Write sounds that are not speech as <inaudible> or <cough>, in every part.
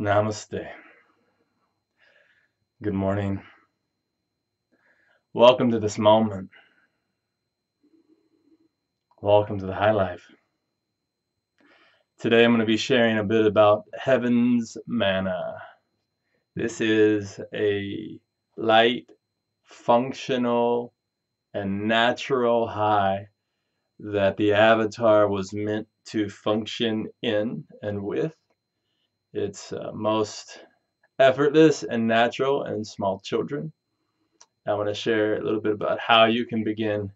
Namaste. Good morning. Welcome to this moment. Welcome to the high life. Today I'm going to be sharing a bit about heaven's manna. This is a light, functional, and natural high that the avatar was meant to function in and with. It's uh, most effortless and natural in small children. I want to share a little bit about how you can begin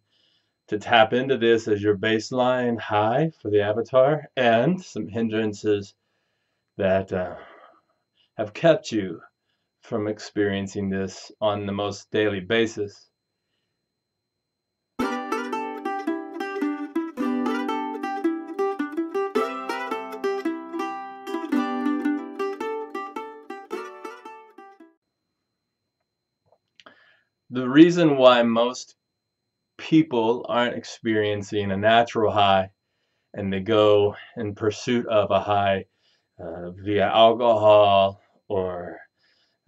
to tap into this as your baseline high for the avatar and some hindrances that uh, have kept you from experiencing this on the most daily basis. The reason why most people aren't experiencing a natural high and they go in pursuit of a high uh, via alcohol or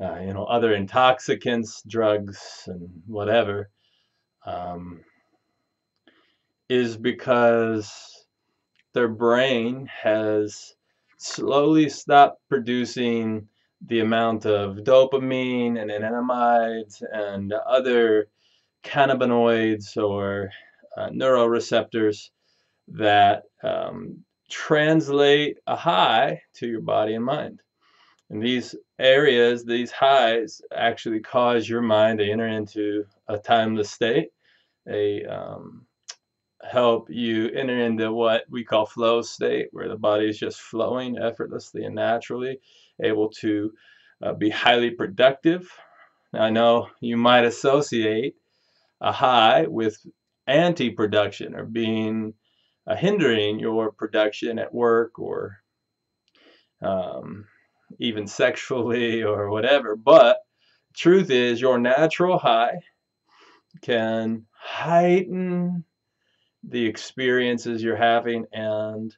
uh, you know other intoxicants drugs and whatever um, is because their brain has slowly stopped producing the amount of dopamine and anandamides and other cannabinoids or uh, neuroreceptors that um, translate a high to your body and mind. And these areas, these highs, actually cause your mind to enter into a timeless state. They um, help you enter into what we call flow state, where the body is just flowing effortlessly and naturally able to uh, be highly productive. Now, I know you might associate a high with anti-production or being uh, hindering your production at work or um, even sexually <laughs> or whatever. But truth is, your natural high can heighten the experiences you're having and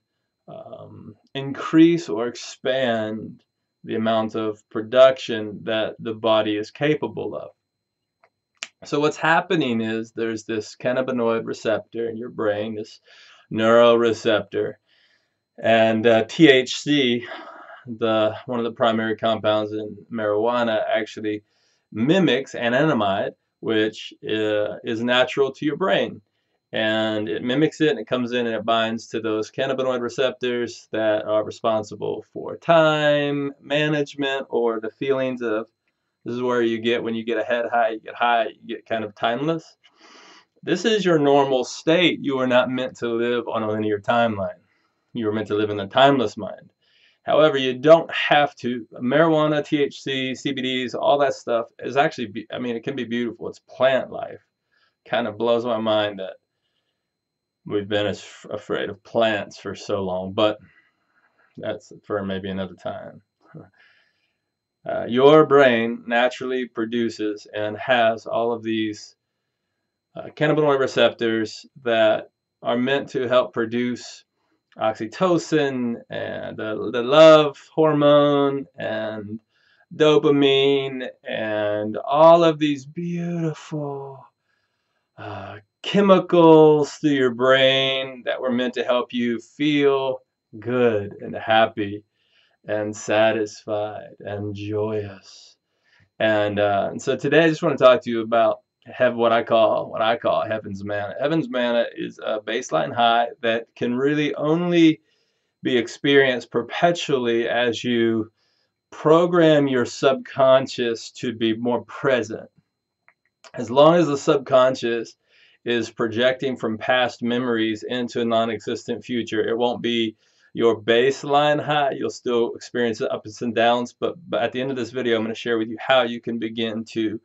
um, increase or expand the amount of production that the body is capable of. So what's happening is there's this cannabinoid receptor in your brain, this neuroreceptor, and uh, THC, the one of the primary compounds in marijuana, actually mimics anandamide, which uh, is natural to your brain and it mimics it and it comes in and it binds to those cannabinoid receptors that are responsible for time management or the feelings of this is where you get when you get a head high you get high you get kind of timeless. This is your normal state. You are not meant to live on a linear timeline. You are meant to live in the timeless mind. However you don't have to. Marijuana thc cbds all that stuff is actually i mean it can be beautiful. It's plant life. Kind of blows my mind that we've been as afraid of plants for so long, but that's for maybe another time. <laughs> Uh, your brain naturally produces and has all of these uh, cannabinoid receptors that are meant to help produce oxytocin and uh, the love hormone and dopamine and all of these beautiful uh, chemicals through your brain that were meant to help you feel good and happy and satisfied and joyous. And, uh, and so today I just want to talk to you about have what I call what I call heaven's manna. Heaven's manna is a baseline high that can really only be experienced perpetually as you program your subconscious to be more present. As long as the subconscious is projecting from past memories into a non-existent future. It won't be your baseline high. You'll still experience the ups and downs, but, but at the end of this video, I'm going to share with you how you can begin to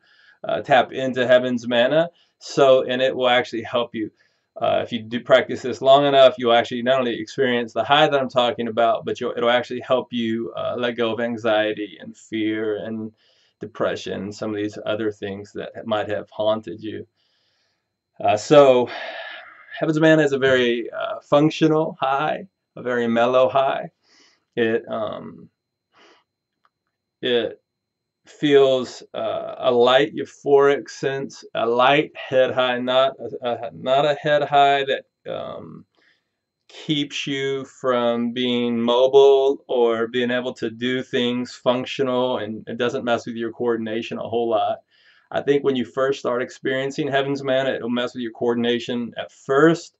uh, tap into heaven's manna. So, and it will actually help you. Uh, if you do practice this long enough, you'll actually not only experience the high that I'm talking about, but it'll actually help you uh, let go of anxiety and fear and depression and some of these other things that might have haunted you. Uh, so Heaven's Manna is a very uh, functional high, a very mellow high. It um, it feels uh, a light euphoric sense, a light head high, not a, a not a head high that um, keeps you from being mobile or being able to do things functional and it doesn't mess with your coordination a whole lot. I think when you first start experiencing Heaven's Manna, it'll mess with your coordination at first,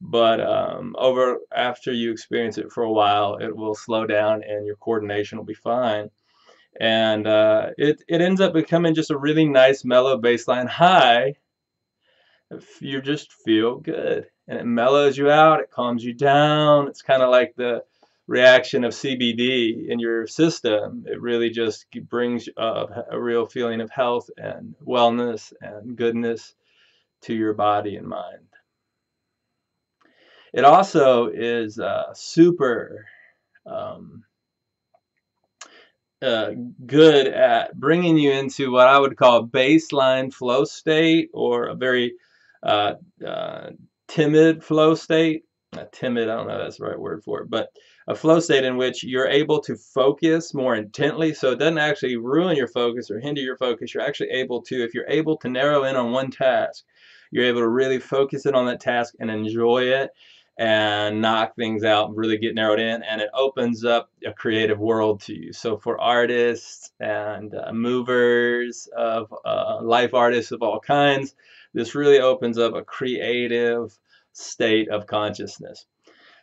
but um, over after you experience it for a while, it will slow down and your coordination will be fine. And uh, it, it ends up becoming just a really nice mellow baseline high. You just feel good and it mellows you out, it calms you down. It's kind of like the reaction of CBD in your system. It really just brings a real feeling of health and wellness and goodness to your body and mind. It also is uh, super um, uh, good at bringing you into what I would call baseline flow state or a very uh, uh, timid flow state. Not timid, I don't know that's the right word for it, but a flow state in which you're able to focus more intently so it doesn't actually ruin your focus or hinder your focus. You're actually able to, if you're able to narrow in on one task, you're able to really focus in on that task and enjoy it and knock things out and really get narrowed in and it opens up a creative world to you so for artists and uh, movers of uh, life artists of all kinds this really opens up a creative state of consciousness.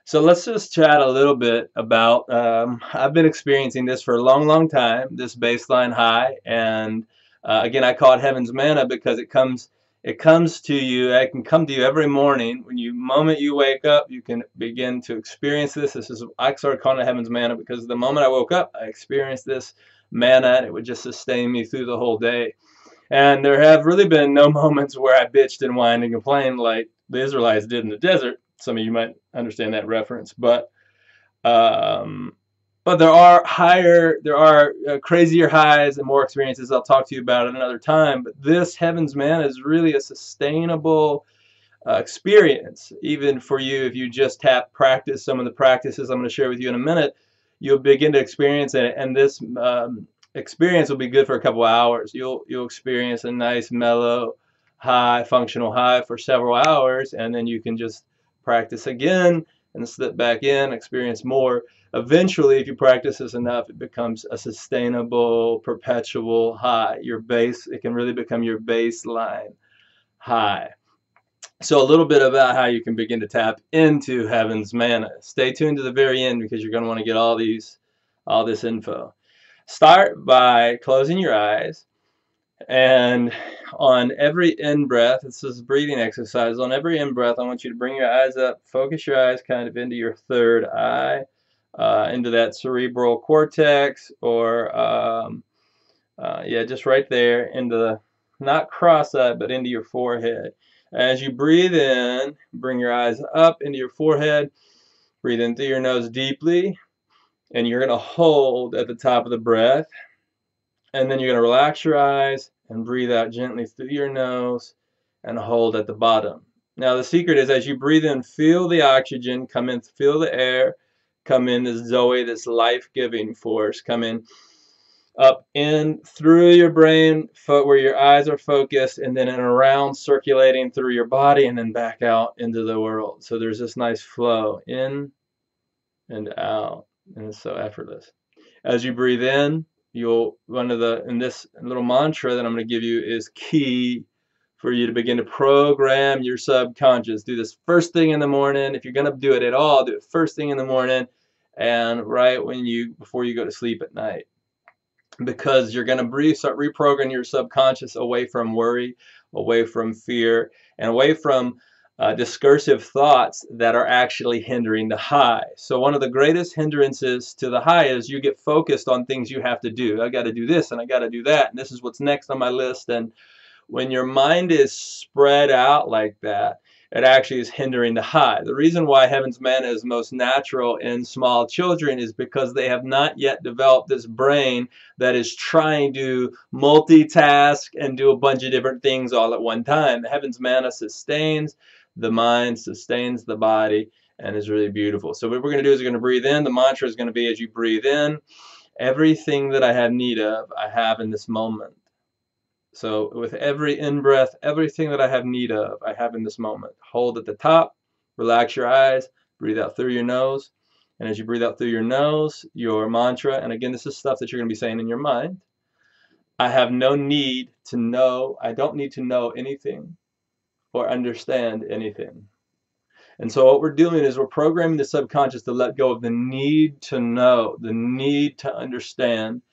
So let's just chat a little bit about um, i've been experiencing this for a long long time this baseline high and uh, again i call it heaven's manna because it comes it comes to you it can come to you every morning. When you moment you wake up you can begin to experience this. This is i started calling it heaven's manna because the moment i woke up i experienced this manna and it would just sustain me through the whole day. And there have really been no <laughs> moments where i bitched and whined and complained like the israelites did in the desert some of you might understand that reference but um, but there are higher, there are uh, crazier highs and more experiences. I'll talk to you about it another time. But this Heaven's Manna is really a sustainable uh, experience, even for you if you just tap practice some of the practices I'm going to share with you in a minute. You'll begin to experience it, and this um, experience will be good for a couple of hours. You'll you'll experience a nice mellow high, functional high for several hours, and then you can just practice again and slip back in, experience more eventually, if you practice this enough, it becomes a sustainable, perpetual high. Your base, it can really become your baseline high. So a little bit about how you can begin to tap into heaven's manna. Stay tuned to the very end because you're going to want to get all these, all this info. Start by closing your eyes and on every in breath, this is breathing exercise. On every in breath, I want you to bring your eyes up, focus your eyes kind of into your third eye uh, into that cerebral cortex or um, uh, yeah just right there into the not cross-eyed but into your forehead as you breathe in bring your eyes up into your forehead breathe in through your nose deeply and you're going to hold at the top of the breath and then you're going to relax your eyes and breathe out gently through your nose and hold at the bottom. Now the secret is as you breathe in feel the oxygen come in feel the air come in this Zoe, this life-giving force, come in up in through your brain where your eyes are focused and then in around circulating through your body and then back out into the world. So there's this nice flow in and out and it's so effortless. As you breathe in you'll one of the in this little mantra that I'm going to give you is key for you to begin to program your subconscious. Do this first thing in the morning. If you're going to do it at all, do it first thing in the morning and right when you before you go to sleep at night. Because you're going to re start reprogram your subconscious away from worry, away from fear, and away from uh, discursive thoughts that are actually hindering the high. So one of the greatest hindrances to the high is you get focused on things you have to do. I got to do this and I got to do that and this is what's next on my list and when your mind is spread out like that, it actually is hindering the high. The reason why heaven's manna is most natural in small children is because they have not yet developed this brain that is trying to multitask and do a bunch of different things all at one time. Heaven's manna sustains the mind, sustains the body, and is really beautiful. So what we're going to do is we're going to breathe in. The mantra is going to be as you breathe in, Everything that I have need of, I have in this moment. So with every in-breath, everything that I have need of, I have in this moment. Hold at the top, relax your eyes, breathe out through your nose. And as you breathe out through your nose, your mantra, and again, this is stuff that you're going to be saying in your mind. I have no need to know, I don't need to know anything or understand anything. And so what we're doing is we're programming the subconscious to let go of the need to know, the need to understand,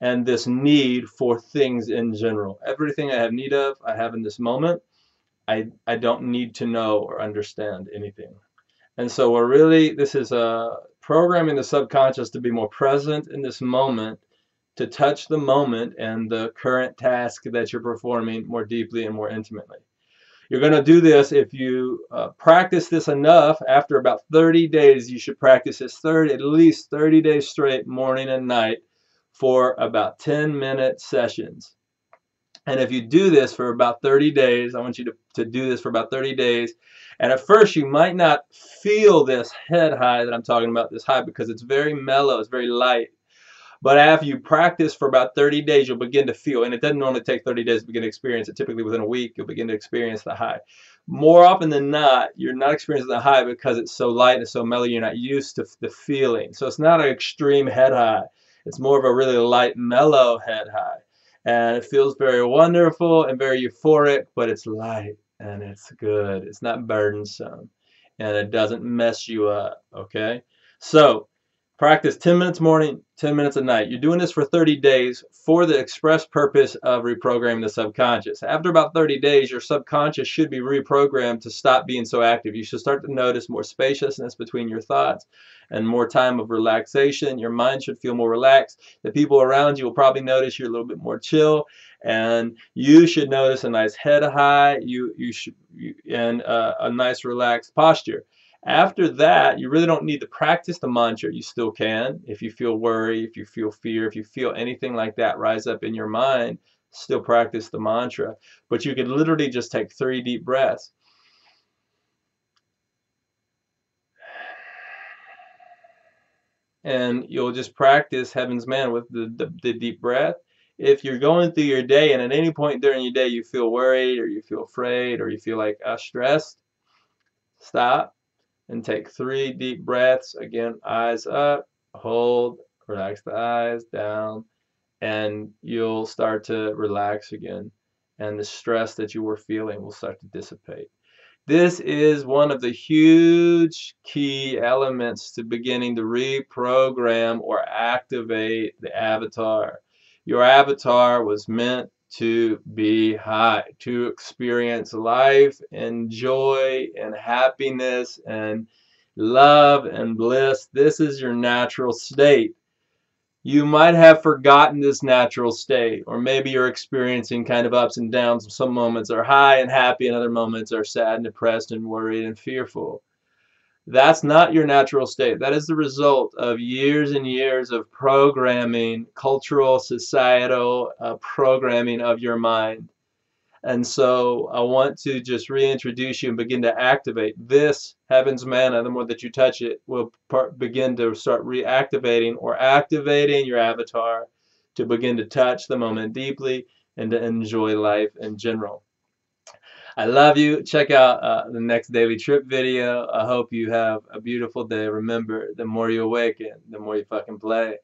and this need for things in general. Everything I have need of, I have in this moment. I, I don't need to know or understand anything. And so we're really, this is uh, programming the subconscious to be more present in this moment, to touch the moment and the current task that you're performing more deeply and more intimately. You're going to do this if you uh, practice this enough. After about 30 days, you should practice this 30, at least 30 days straight, morning and night, for about 10 minute sessions. And if you do this for about 30 days, I want you to, to do this for about 30 days. And at first, you might not feel this head high that I'm talking about, this high, because it's very mellow, it's very light. But after you practice for about 30 days, you'll begin to feel, and it doesn't normally take 30 days to begin to experience it. Typically within a week, you'll begin to experience the high. More often than not, you're not experiencing the high because it's so light and so mellow, you're not used to the feeling. So it's not an extreme head high. It's more of a really light, mellow head high. And it feels very wonderful and very euphoric, but it's light and it's good. It's not burdensome and it doesn't mess you up, okay? So Practice 10 minutes morning, 10 minutes at night. You're doing this for 30 days for the express purpose of reprogramming the subconscious. After about 30 days, your subconscious should be reprogrammed to stop being so active. You should start to notice more spaciousness between your thoughts and more time of relaxation. Your mind should feel more relaxed. The people around you will probably notice you're a little bit more chill and you should notice a nice head high you you should you, and uh, a nice relaxed posture after that, you really don't need to practice the mantra. You still can. If you feel worry, if you feel fear, if you feel anything like that rise up in your mind, still practice the mantra. But you could literally just take three deep breaths. And you'll just practice Heaven's Manna with the, the, the deep breath if you're going through your day and at any point during your day you feel worried or you feel afraid or you feel like uh, stressed, stop, and take three deep breaths. Again, eyes up, hold, relax the eyes down, and you'll start to relax again. And the stress that you were feeling will start to dissipate. This is one of the huge key elements to beginning to reprogram or activate the avatar. Your avatar was meant to be high, to experience life and joy and happiness and love and bliss. This is your natural state. You might have forgotten this natural state, or maybe you're experiencing kind of ups and downs. Some moments are high and happy, and other moments are sad and depressed and worried and fearful. That's not your natural state. That is the result of years and years of programming, cultural, societal uh, programming of your mind. And so I want to just reintroduce you and begin to activate this heaven's manna. The more that you touch it, will begin to start reactivating or activating your avatar to begin to touch the moment deeply and to enjoy life in general. I love you. Check out uh, the next daily trip video. I hope you have a beautiful day. Remember, the more you awaken, eh, the more you fucking play.